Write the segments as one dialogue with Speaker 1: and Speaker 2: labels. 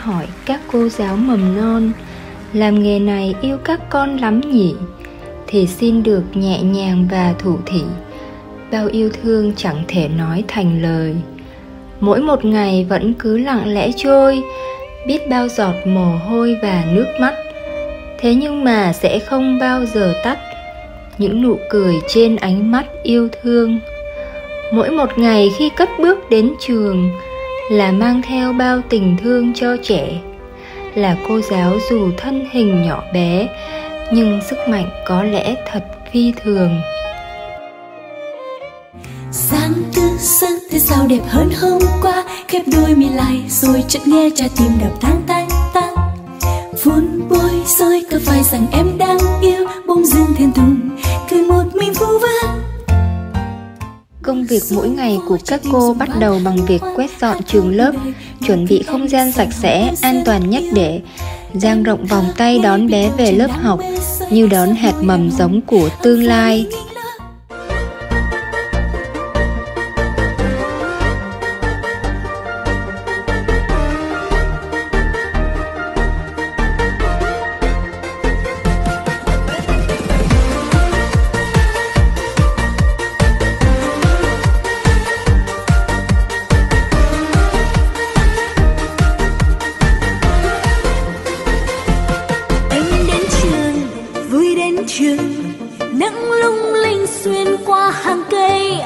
Speaker 1: hỏi các cô giáo mầm non, làm nghề này yêu các con lắm nhỉ? Thì xin được nhẹ nhàng và thủ thỉ. Bao yêu thương chẳng thể nói thành lời. Mỗi một ngày vẫn cứ lặng lẽ trôi, biết bao giọt mồ hôi và nước mắt. Thế nhưng mà sẽ không bao giờ tắt, những nụ cười trên ánh mắt yêu thương. Mỗi một ngày khi cất bước đến trường là mang theo bao tình thương cho trẻ, là cô giáo dù thân hình nhỏ bé, nhưng sức mạnh có lẽ thật phi thường.
Speaker 2: Sáng thứ sáng thế sao đẹp hơn hôm qua, khép đôi mi lại rồi chợt nghe trái tim đập tang tang tang phun bôi rơi có phải rằng em đang yêu bông dương thiên tùng
Speaker 1: Công việc mỗi ngày của các cô bắt đầu bằng việc quét dọn trường lớp, chuẩn bị không gian sạch sẽ, an toàn nhất để dang rộng vòng tay đón bé về lớp học như đón hạt mầm giống của tương lai. những lung linh xuyên qua hàng cây.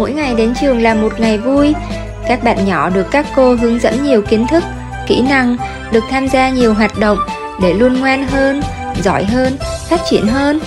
Speaker 1: Mỗi ngày đến trường là một ngày vui. Các bạn nhỏ được các cô hướng dẫn nhiều kiến thức, kỹ năng, được tham gia nhiều hoạt động để luôn ngoan hơn, giỏi hơn, phát triển hơn.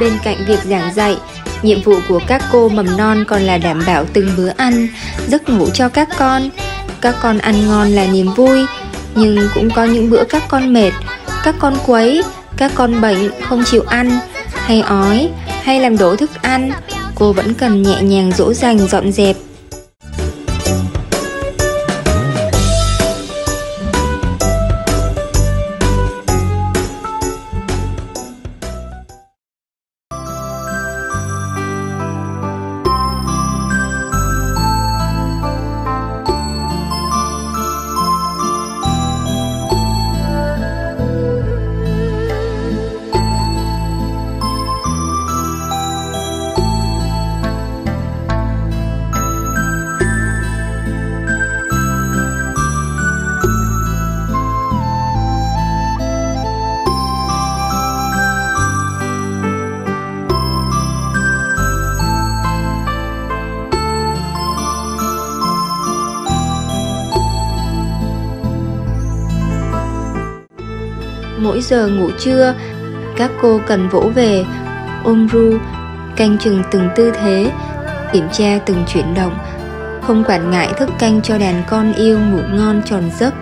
Speaker 1: Bên cạnh việc giảng dạy, nhiệm vụ của các cô mầm non còn là đảm bảo từng bữa ăn, giấc ngủ cho các con. Các con ăn ngon là niềm vui, nhưng cũng có những bữa các con mệt, các con quấy, các con bệnh không chịu ăn, hay ói, hay làm đổ thức ăn. Cô vẫn cần nhẹ nhàng dỗ dành dọn dẹp mỗi giờ ngủ trưa, các cô cần vỗ về, ôm ru, canh chừng từng tư thế, kiểm tra từng chuyển động, không quản ngại thức canh cho đàn con yêu ngủ ngon tròn giấc.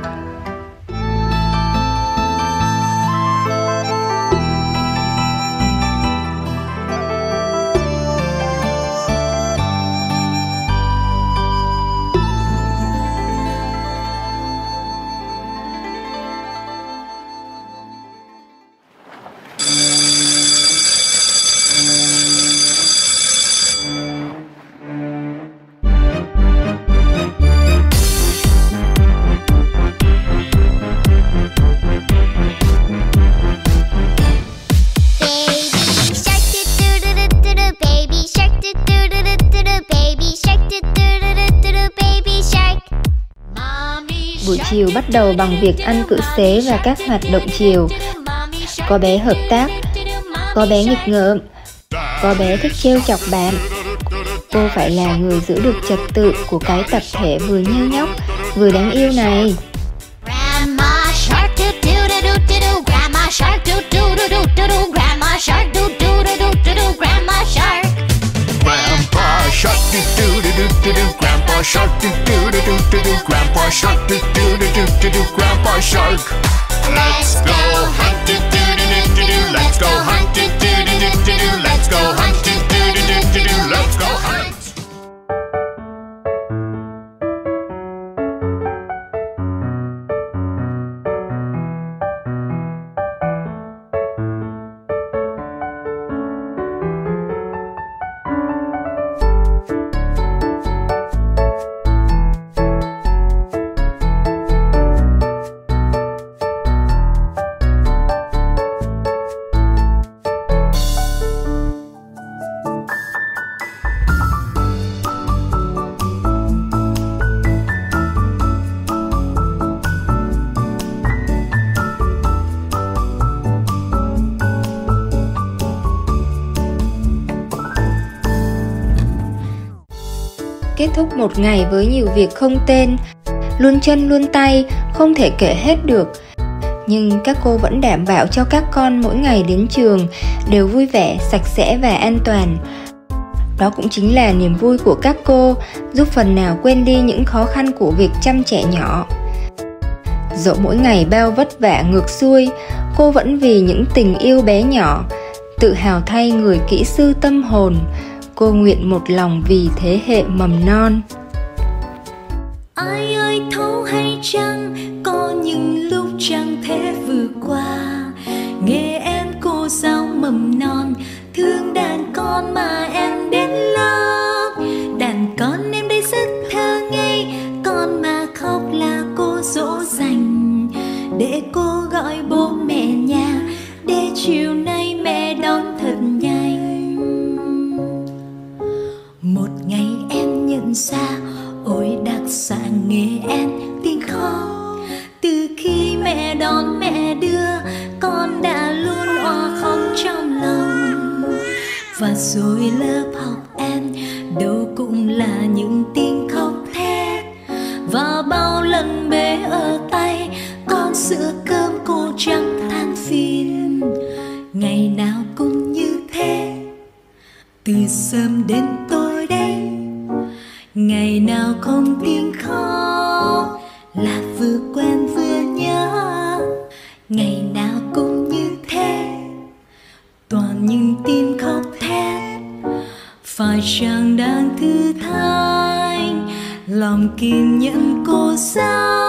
Speaker 1: Buổi chiều bắt đầu bằng việc ăn cữ xế và các hoạt động chiều. Có bé hợp tác, có bé nghịch ngợm, có bé thích trêu chọc bạn. Cô phải là người giữ được trật tự của cái tập thể vừa nhêu nhóc, vừa đáng yêu này. Grandma shark do do Grandpa shark do do do do do do. Grandpa shark do do do do do Grandpa shark Let's go hunt do do do do do Let's go hunt do do do do do Let's go hunt do do do do do Let's go hunt kết thúc một ngày với nhiều việc không tên, luôn chân luôn tay, không thể kể hết được. Nhưng các cô vẫn đảm bảo cho các con mỗi ngày đến trường đều vui vẻ, sạch sẽ và an toàn. Đó cũng chính là niềm vui của các cô, giúp phần nào quên đi những khó khăn của việc chăm trẻ nhỏ. Dẫu mỗi ngày bao vất vả ngược xuôi, cô vẫn vì những tình yêu bé nhỏ, tự hào thay người kỹ sư tâm hồn cô nguyện một lòng vì thế hệ mầm non.
Speaker 2: Rồi lớp học em. Đâu cũng là những tiếng khóc thét. Và bao lần bế ở tay, con sữa cơm cô trắng than phiền. Ngày nào cũng như thế. Từ sớm đến tối đây, ngày nào không tiếng khóc. Là vừa quen vừa nhớ. Ngày nào cũng như thế. Toàn những tin khóc thét phải chăng đang thư thái, lòng kiên nhẫn cô giáo